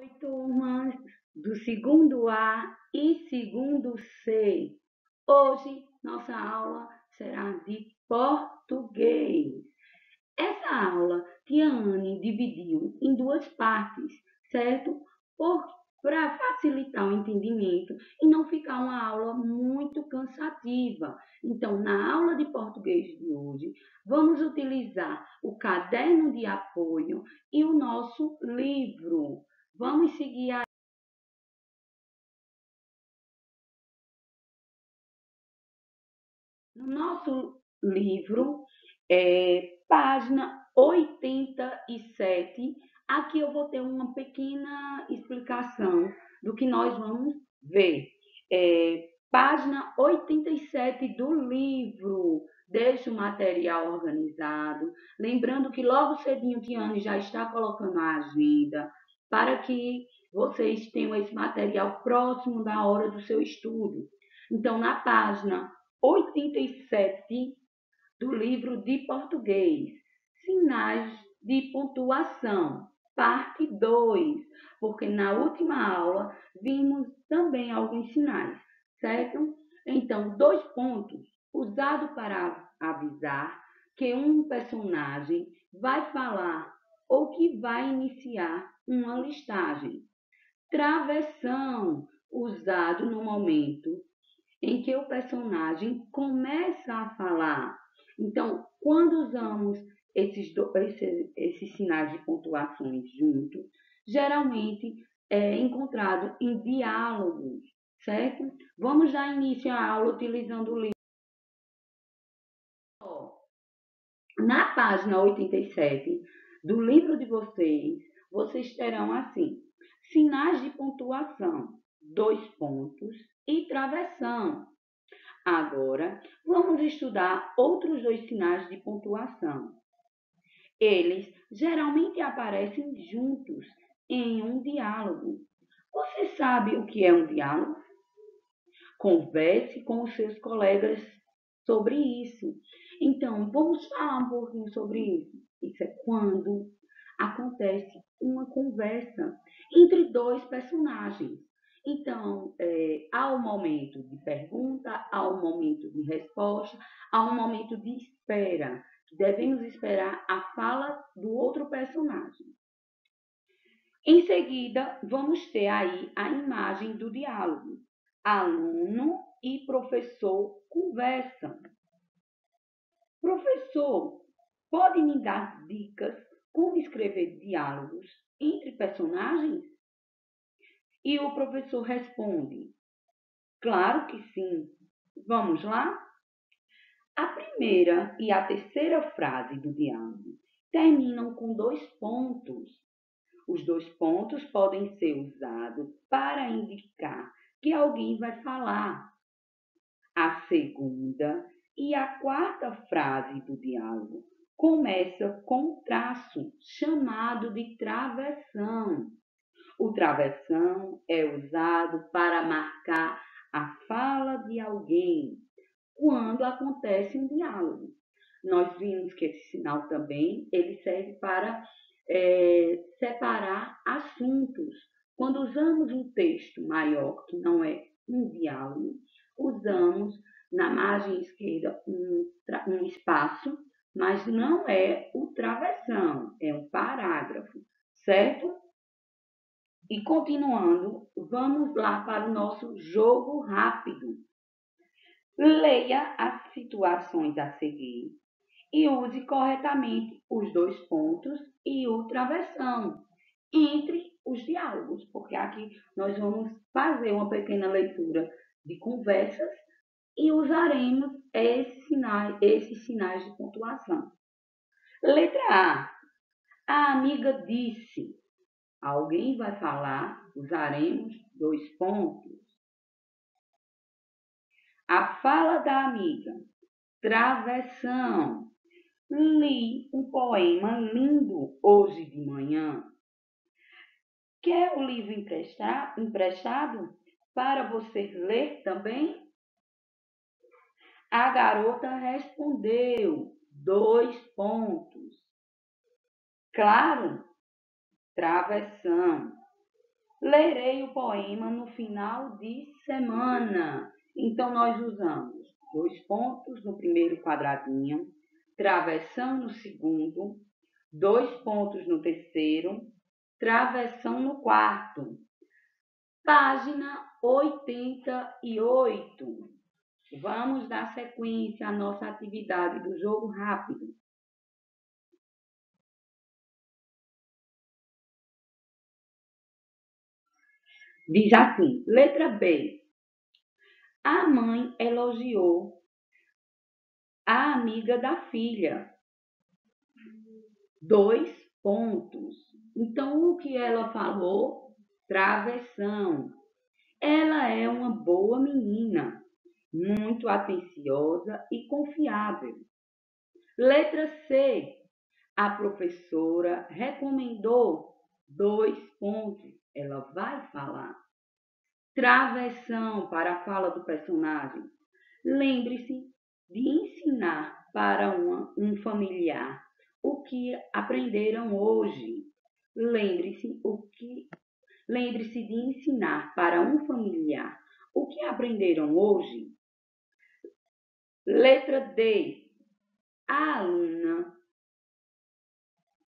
Oi, turmas do segundo A e segundo C. Hoje nossa aula será de português. Essa aula tia Anne dividiu em duas partes, certo? Para facilitar o entendimento e não ficar uma aula muito cansativa. Então, na aula de português de hoje, vamos utilizar o caderno de apoio e o nosso livro. Vamos seguir No nosso livro, é, página 87, aqui eu vou ter uma pequena explicação do que nós vamos ver. É, página 87 do livro, deixa o material organizado. Lembrando que logo cedinho Tiane já está colocando a agenda para que vocês tenham esse material próximo da hora do seu estudo. Então, na página 87 do livro de português, Sinais de Pontuação, parte 2, porque na última aula vimos também alguns sinais, certo? Então, dois pontos, usado para avisar que um personagem vai falar ou que vai iniciar uma listagem. Travessão, usado no momento em que o personagem começa a falar. Então, quando usamos esses, esses, esses sinais de pontuações juntos, geralmente é encontrado em diálogos, certo? Vamos dar início à aula utilizando o livro. Na página 87 do livro de vocês, vocês terão assim: sinais de pontuação, dois pontos e travessão. Agora, vamos estudar outros dois sinais de pontuação. Eles geralmente aparecem juntos em um diálogo. Você sabe o que é um diálogo? Converse com os seus colegas sobre isso. Então, vamos falar um pouquinho sobre isso. É quando acontece uma conversa entre dois personagens. Então, é, há um momento de pergunta, há um momento de resposta, há um momento de espera. Devemos esperar a fala do outro personagem. Em seguida, vamos ter aí a imagem do diálogo. Aluno e professor conversam. Professor, pode me dar dicas como escrever diálogos entre personagens? E o professor responde: Claro que sim. Vamos lá? A primeira e a terceira frase do diálogo terminam com dois pontos. Os dois pontos podem ser usados para indicar que alguém vai falar. A segunda e a quarta frase do diálogo começa com um traço chamado de travessão. O travessão é usado para marcar a fala de alguém quando acontece um diálogo. Nós vimos que esse sinal também ele serve para é, separar assuntos. Quando usamos um texto maior, que não é um diálogo, usamos na margem esquerda um, um espaço, mas não é o travessão, é um parágrafo, certo? E continuando, vamos lá para o nosso jogo rápido. Leia as situações a seguir e use corretamente os dois pontos e o travessão entre os diálogos, porque aqui nós vamos fazer uma pequena leitura de conversas e usaremos esses sinais, esses sinais de pontuação. Letra A. A amiga disse. Alguém vai falar, usaremos dois pontos. A fala da amiga. Travessão. Li um poema lindo hoje de manhã. Quer o livro emprestado para você ler também? A garota respondeu: dois pontos. Claro, travessão. Lerei o poema no final de semana. Então, nós usamos dois pontos no primeiro quadradinho, travessão no segundo, dois pontos no terceiro, travessão no quarto. Página 88. Vamos dar sequência à nossa atividade do jogo rápido. Diz assim: letra B. A mãe elogiou a amiga da filha. Dois pontos. Então, o que ela falou? Travessão. Ela é uma boa menina, muito atenciosa e confiável. Letra C. A professora recomendou dois pontos. Ela vai falar. Travessão para a fala do personagem. Lembre-se de ensinar para uma, um familiar o que aprenderam hoje. Lembre-se o que lembre-se de ensinar para um familiar o que aprenderam hoje. Letra D. A aluna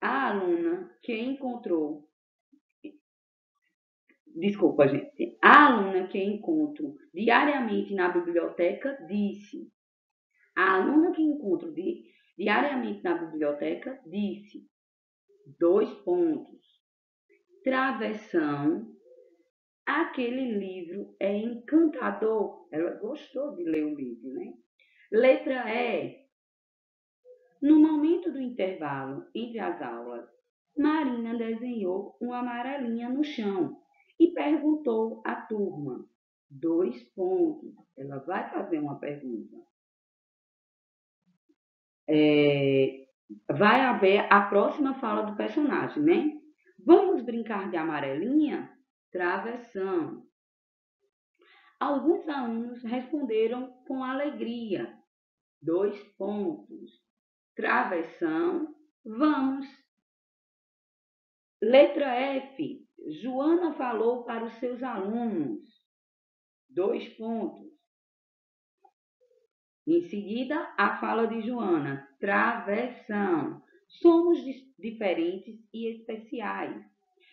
a aluna que encontrou Desculpa, gente. A aluna que encontro diariamente na biblioteca disse. A aluna que encontro di, diariamente na biblioteca disse. Dois pontos. Travessão. Aquele livro é encantador. Ela gostou de ler o livro, né? Letra E. No momento do intervalo entre as aulas, Marina desenhou uma amarelinha no chão e perguntou à turma. Dois pontos. Ela vai fazer uma pergunta. É, vai haver a próxima fala do personagem, né? Vamos brincar de amarelinha? Travessão. Alguns alunos responderam com alegria. Dois pontos. Travessão. Vamos. Letra F. Joana falou para os seus alunos. Dois pontos. Em seguida, a fala de Joana. Travessão. Somos diferentes e especiais.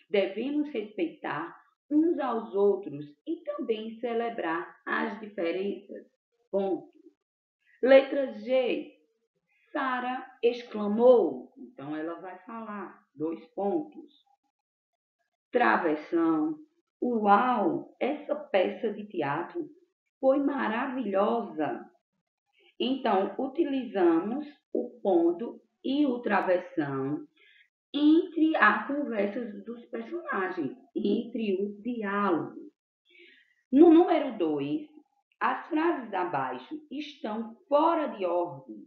Devemos respeitar uns aos outros e também celebrar as diferenças. Ponto. Letra G. Sara exclamou. Então ela vai falar. Dois pontos travessão. Uau, essa peça de teatro foi maravilhosa. Então, utilizamos o ponto e o travessão entre as conversas dos personagens, entre o diálogo. No número 2, as frases abaixo estão fora de ordem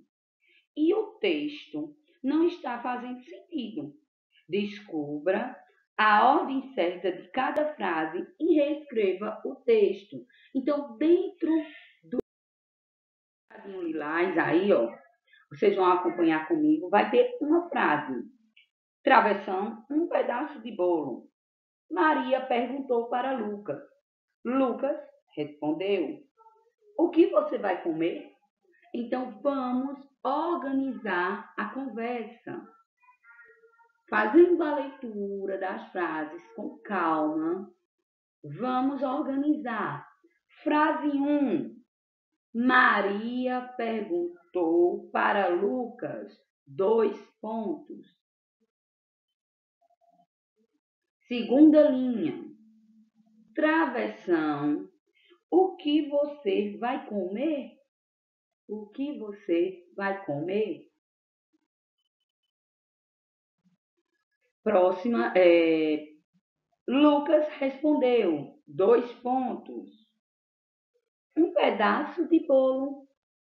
e o texto não está fazendo sentido. Descubra a ordem certa de cada frase e reescreva o texto. Então, dentro do lilás aí, ó, vocês vão acompanhar comigo, vai ter uma frase. Travessão, um pedaço de bolo. Maria perguntou para Lucas. Lucas respondeu: O que você vai comer? Então, vamos organizar a conversa. Fazendo a leitura das frases com calma, vamos organizar. Frase 1. Maria perguntou para Lucas dois pontos. Segunda linha. Travessão. O que você vai comer? O que você vai comer? Próxima, é, Lucas respondeu, dois pontos. Um pedaço de bolo,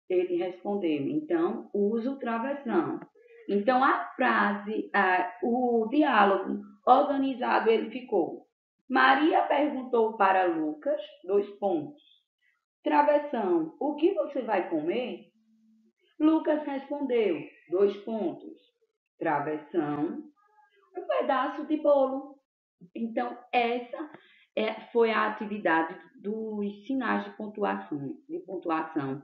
ele respondeu. Então, usa o travessão. Então, a frase, a, o diálogo organizado, ele ficou. Maria perguntou para Lucas, dois pontos. Travessão, o que você vai comer? Lucas respondeu, dois pontos. Travessão, um pedaço de bolo. Então, essa é, foi a atividade dos sinais de pontuação, de pontuação,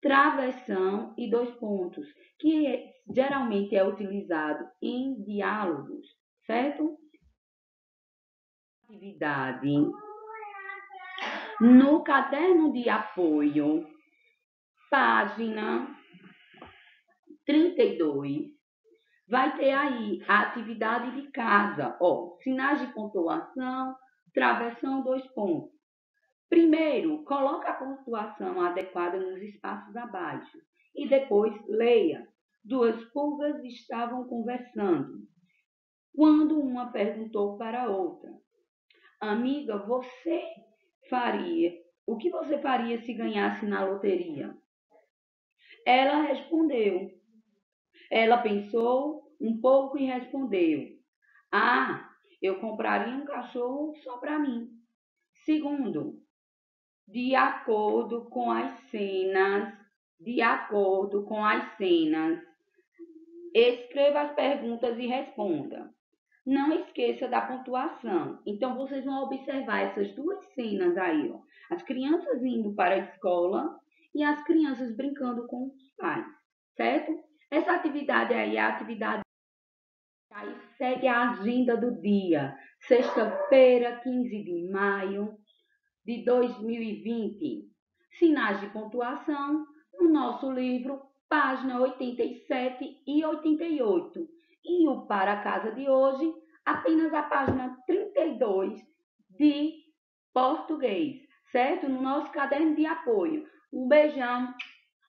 travessão e dois pontos, que é, geralmente é utilizado em diálogos, certo? Atividade no caderno de apoio, página 32, vai ter aí a atividade de casa, ó, sinais de pontuação, travessão, dois pontos. Primeiro, coloque a pontuação adequada nos espaços abaixo e depois leia. Duas pulgas estavam conversando quando uma perguntou para a outra: Amiga, você faria? O que você faria se ganhasse na loteria? Ela respondeu. Ela pensou um pouco e respondeu: Ah, eu compraria um cachorro só para mim. Segundo, de acordo com as cenas, de acordo com as cenas, escreva as perguntas e responda. Não esqueça da pontuação. Então, vocês vão observar essas duas cenas aí, ó. As crianças indo para a escola e as crianças brincando com os pais, certo? Essa atividade aí é a atividade. Aí segue a agenda do dia. Sexta-feira, 15 de maio de 2020. Sinais de pontuação no nosso livro, página 87 e 88 e o Para Casa de hoje, apenas a página 32 de português, certo? No nosso caderno de apoio. Um beijão,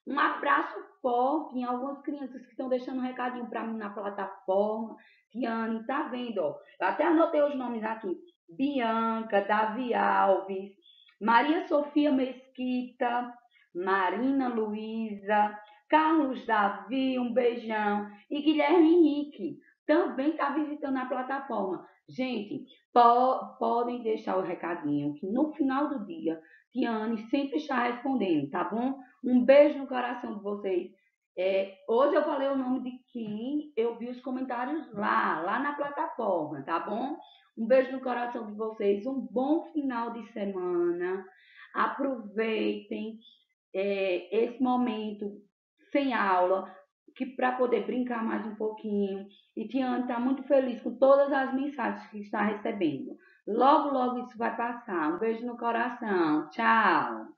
um abraço forte em algumas crianças que estão deixando um recadinho para mim na plataforma. Tiane, tá vendo? Ó? Eu até anotei os nomes aqui. Bianca, Davi Alves, Maria Sofia Mesquita, Marina Luiza, Carlos Davi, um beijão. E Guilherme Henrique também está visitando a plataforma. Gente, po podem deixar o recadinho que no final do dia, Tiane sempre está respondendo, tá bom? Um beijo no coração de vocês. É, hoje eu falei o nome de quem eu vi os comentários lá, lá na plataforma, tá bom? Um beijo no coração de vocês, um bom final de semana. Aproveitem é, esse momento sem aula, que para poder brincar mais um pouquinho. E Tiana está muito feliz com todas as mensagens que está recebendo. Logo, logo isso vai passar. Um beijo no coração. Tchau.